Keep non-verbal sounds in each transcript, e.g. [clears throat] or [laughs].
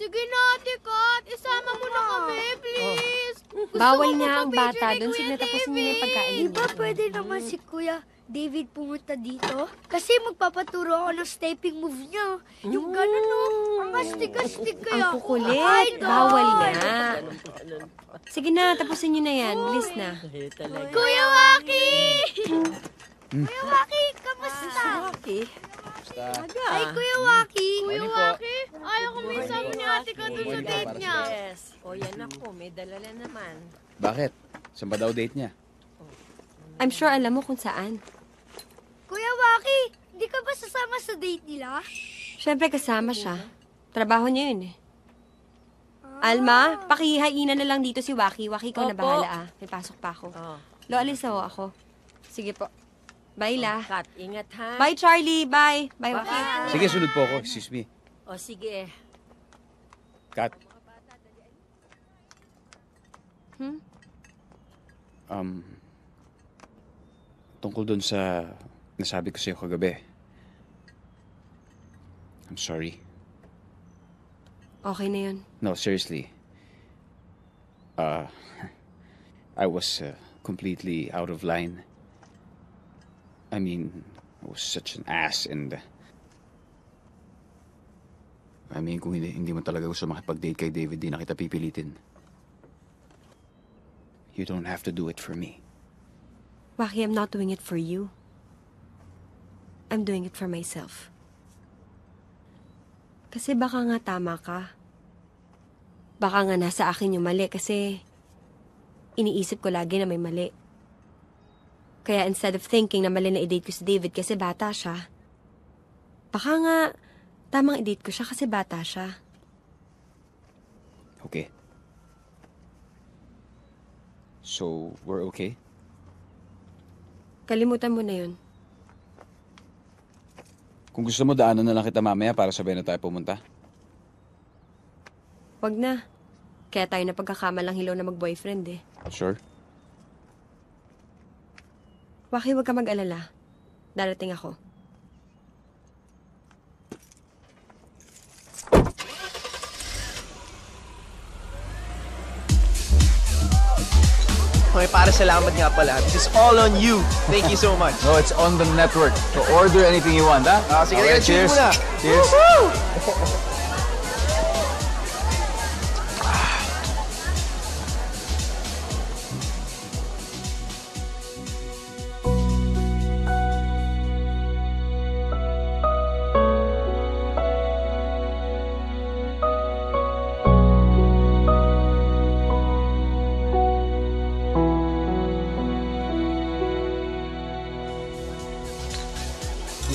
Sige na, Ate Kat. Isama mo na kami, please. Gusto Bawal ko nga ang magpa-picture bata ni doon. Kuya niyo na yung David. pagkain Di ba pwede naman si Kuya David pumunta dito? Kasi magpapaturo ako ng stepping move niya. Yung gano'n, no? Ang astig-astig kaya. Ang kukulit. Idol! Bawal nga. Sige na, tapusin niyo na yan. Bilis na. Kuya Waki! Kuya Waki, kamusta? Ay, Kuya Waki. Kuya Waki, ayaw ko may isama ni Ate Kat doon sa date niya. Yes. O yan ako, may dalala naman. Bakit? Saan ba daw date niya? I'm sure alam mo kung saan. Kuya Waki, hindi ka ba sasama sa date nila? Siyempre kasama siya. Trabaho niya yun eh. Alma, pakihainan na lang dito si Waki. Waki, ikaw na Opo. bahala ah. May pasok pa ako. Oh. Lo, alis na ho ako. Sige po. Bye, La. Kat, ingat ha. Bye, Charlie. Bye. Bye, Waki. Sige, sunod po ako. Excuse me. O sige. Kat. Hmm? Um, tungkol dun sa nasabi ko sa'yo kagabi. I'm sorry. Okay na yun. No, seriously. Uh, I was uh, completely out of line. I mean, I was such an ass and... uh, I mean, kung hindi, hindi mo talaga gusto makipag-date kay David, di na kita pipilitin. You don't have to do it for me. Waki, I'm not doing it for you. I'm doing it for myself. Kasi baka nga tama ka. Baka nga nasa akin yung mali kasi iniisip ko lagi na may mali. Kaya instead of thinking na mali na i-date ko si David kasi bata siya, baka nga tamang i-date ko siya kasi bata siya. Okay. So, we're okay? Kalimutan mo na yun. Kung gusto mo, daanan na lang kita mamaya para sabay na tayo pumunta. Wag na. Kaya tayo na pagkakamalang hilaw na mag-boyfriend eh. Sure? Waki, huwag ka mag-alala. Darating ako. Okay, para salamat nga pala. This is all on you. Thank you so much. No, it's on the network. So order anything you want, ha? Ah, sige, Okay, cheers. Cheers.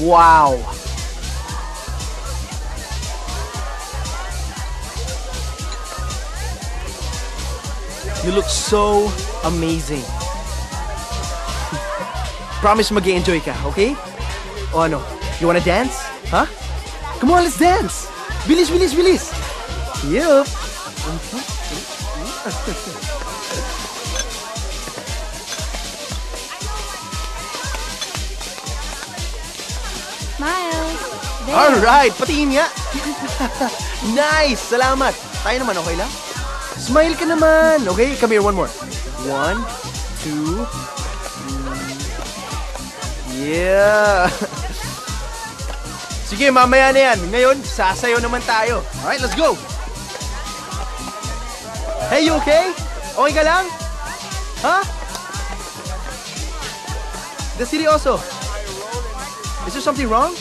Wow. You look so amazing. [laughs] Promise mag enjoy ka, okay? Oh, o ano? You wanna dance? Huh? Come on, let's dance! Bilis, bilis, bilis! Yup! [laughs] [laughs] Miles! There! Alright, patingin nga. [laughs] nice, salamat. Tayo naman, okay lang? Smile ka naman. Okay, come here, one more. One, two. Yeah. [laughs] Sige, mamaya na yan. Ngayon, sasayaw naman tayo. Alright, let's go. Hey, you okay? Okay ka lang? Huh? The seryoso. Is there something wrong?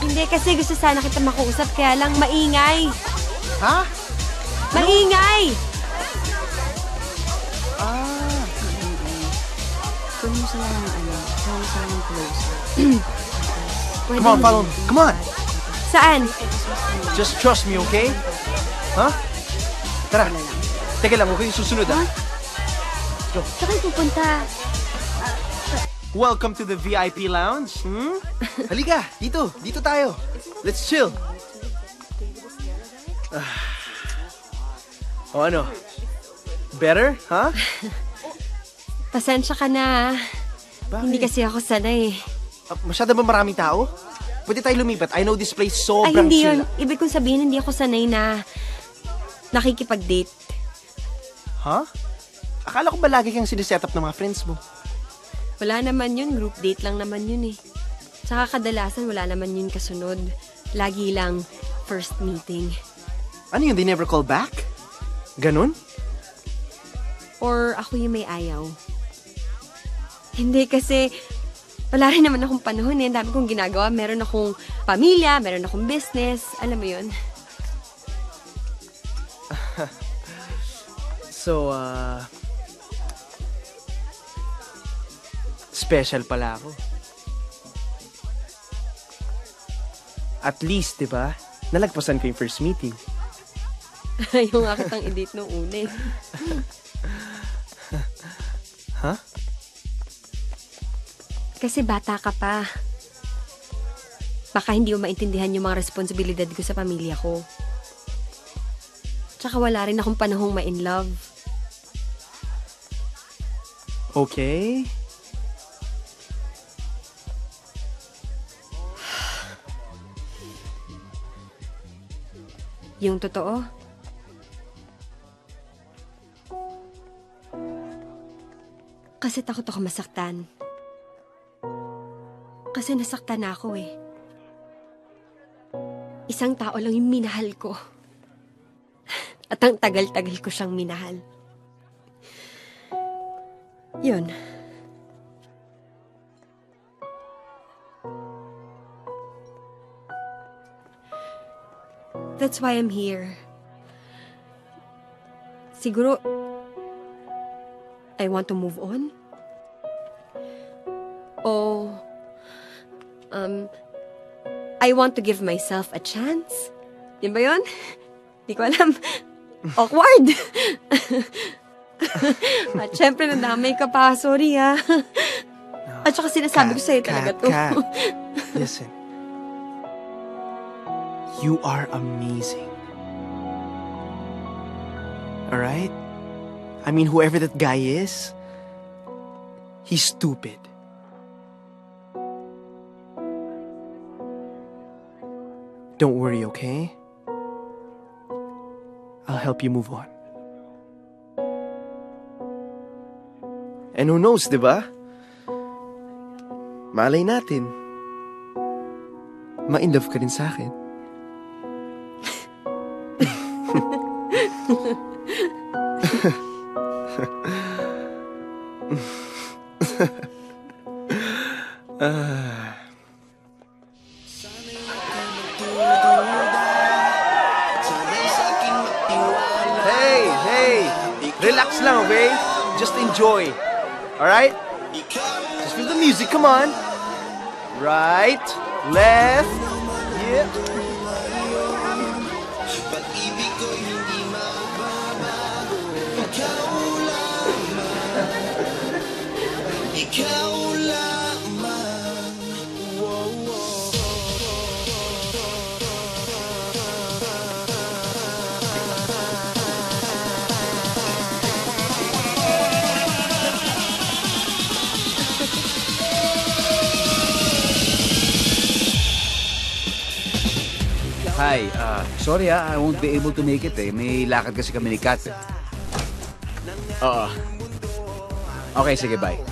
Hindi, kasi gusto sana kita makausap, kaya lang maingay. Ha? Maingay! Ah. Kunin mo sila ng ano, kunin mo sila ng. [clears throat] Pwede Come on, follow me. Come on. Saan? Just trust me, okay? Huh? Tara. Teka lang, okay? Susunod ah. Saan kayo pupunta? Welcome to the VIP lounge. Hmm? [laughs] Halika, dito. Dito tayo. Let's chill. Ah. O ano? Better, huh? [laughs] Pasensya ka na. ah. Bakit? Hindi kasi ako sanay. Ah, masyado ba maraming tao? Pwede tayo lumipat. I know this place Ay, sobrang hindi chill. yun. Ibig kong sabihin, hindi ako sanay na nakikipag-date. Ha? Akala ko ba lagi kang siniset up ng mga friends mo? Wala naman yun. Group date lang naman yun eh. Tsaka kadalasan, wala naman yun kasunod. Lagi lang first meeting. Ano yun, they never call back? Ganun? Or ako yung may ayaw. Hindi kasi, wala rin naman akong panahon eh. Dami kong ginagawa. Meron akong pamilya, meron akong business. Alam mo yun? [laughs] So, uh... Special pala ako. At least, di ba? Nalagpasan ko yung first meeting. [laughs] Ayaw nga kitang i-date nung una eh. [laughs] Ha? Kasi bata ka pa. Baka hindi mo maintindihan yung mga responsibilidad ko sa pamilya ko. Tsaka wala rin akong panahong ma-in love. Okay. Yung totoo. Kasi takot ako masaktan. Kasi nasaktan na ako eh. Isang tao lang yung minahal ko. At ang tagal-tagal ko siyang minahal. Yun. That's why I'm here. Siguro, I want to move on? O, um, I want to give myself a chance? Yun ba yun? [laughs] Di ko alam. [laughs] Awkward! [laughs] At syempre, nadamay ka pa. Sorry, ha. At saka sinasabi ko sa'yo talaga to. Kat, listen. You are amazing. Alright? I mean, whoever that guy is, he's stupid. Don't worry, okay? I'll help you move on. And who knows, di ba? Malay natin. Ma-in ka rin sa akin. Hey, hey! Relax lang, okay? Just enjoy. Alright? Just feel the music, come on. Right, left, yeah. Hi, uh, sorry ah, I won't be able to make it eh. May lakad kasi kami ni Kat. Oo. Okay, sige, bye.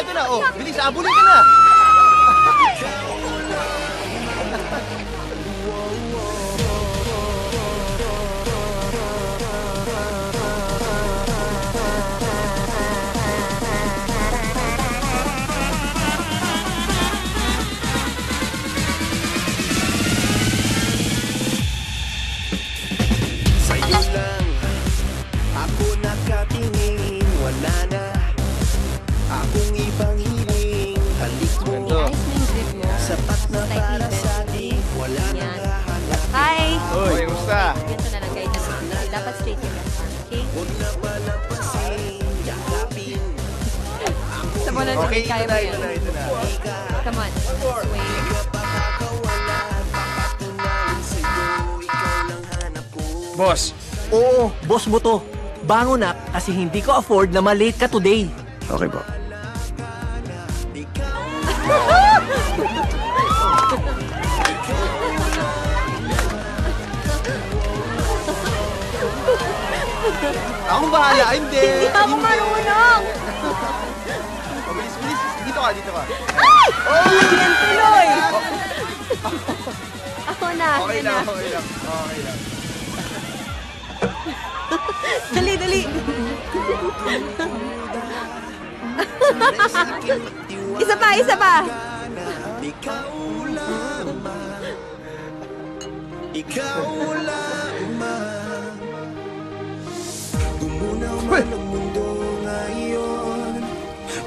Ito na. Oh, bilis. Abulin ka na. Next time, okay? Sa mo na Okay, kaya mo na, yan. ito na, ito na. Come on. Swing. Boss, Oo, boss mo to. Bangon na kasi hindi ko afford na malate ka today. Okay po. Akong bahala, hindi. Hindi ako marunong! Oh, bilis, bilis. Dito ka, dito ka. Yan tuloy! Ako na. Okay lang, na. okay lang. Okay lang. [laughs] Dali, dali. [laughs] isa pa, isa pa. Ikaw lamang Ikaw lamang Man ang mundo ngayon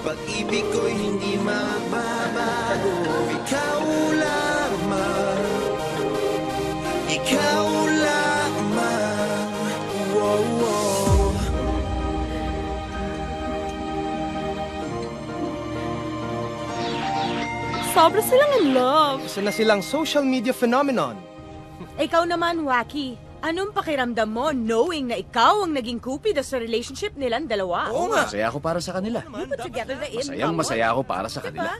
Pag-ibig ko'y hindi magbabago Ikaw lamang Ikaw lamang Wow, wow Sobra silang in love. Isa na silang social media phenomenon. Ikaw naman, Wacky. Anong pakiramdam mo knowing na ikaw ang naging cupido sa relationship nilang dalawa? Oo nga. Masaya ako para sa kanila. You put together the in Masayang masaya ako para sa kanila.